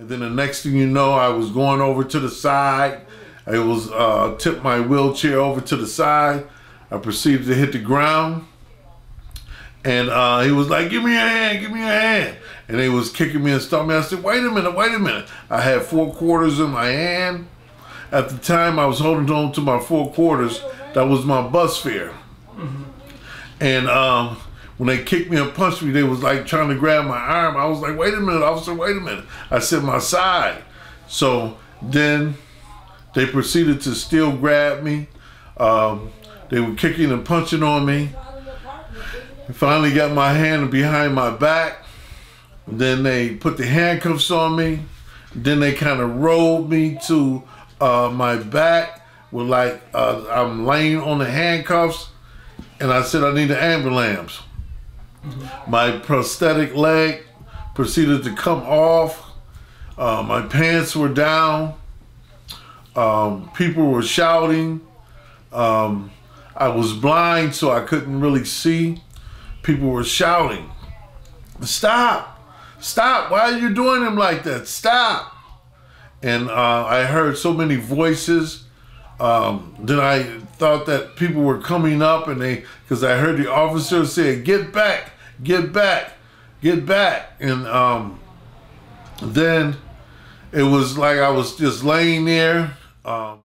And then the next thing you know, I was going over to the side. I was uh, tipped my wheelchair over to the side. I proceeded to hit the ground. And uh, he was like, give me a hand, give me a hand. And they was kicking me and stomping me. I said, wait a minute, wait a minute. I had four quarters in my hand. At the time, I was holding on to my four quarters. That was my bus fare. And um, when they kicked me and punched me, they was like trying to grab my arm. I was like, wait a minute, officer, wait a minute. I said, my side. So then they proceeded to still grab me. Um, they were kicking and punching on me. I finally got my hand behind my back. Then they put the handcuffs on me. Then they kind of rolled me to uh, my back with like uh, I'm laying on the handcuffs. And I said, I need an ambulance. My prosthetic leg proceeded to come off. Uh, my pants were down. Um, people were shouting. Um, I was blind, so I couldn't really see. People were shouting, Stop! Stop! Why are you doing him like that? Stop! And uh, I heard so many voices. Um, then I thought that people were coming up and they, because I heard the officer say, Get back! Get back! Get back! And um, then it was like I was just laying there. Um,